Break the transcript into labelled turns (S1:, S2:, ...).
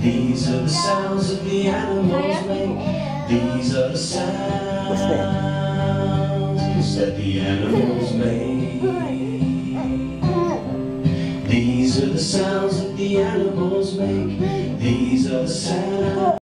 S1: These are the sounds that the animals make. These are the sounds that the animals make. These are the sounds that the animals make. These are the sounds.